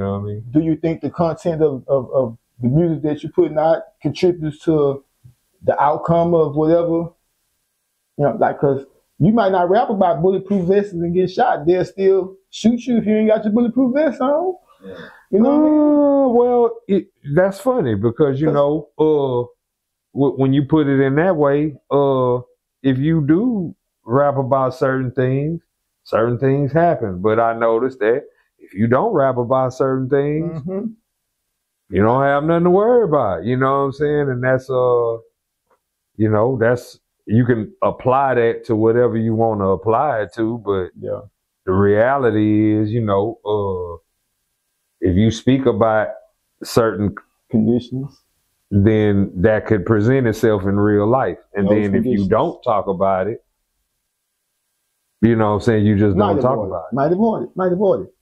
You know what I mean? do you think the content of, of, of the music that you put out contributes to the outcome of whatever? You know, like, cause you might not rap about bulletproof vests and get shot. They'll still shoot you if you ain't got your bulletproof vest on. You know what I mean? Uh, well, it, that's funny because you know, uh, w- when you put it in that way, uh, if you do rap about certain things, certain things happen. But I noticed that if you don't rap about certain things, Mhm. you don't have nothing to worry about. You know what I'm saying? And that's uh, you know, that's you can apply that to whatever you want to apply it to, but Yeah. the reality is, you know, uh, if you speak about certain Conditions. then that could present itself in real life. And Those then if you don't talk about it, you know what I'm saying, you just Might don't talk about it. Might avoid it. Might avoid it.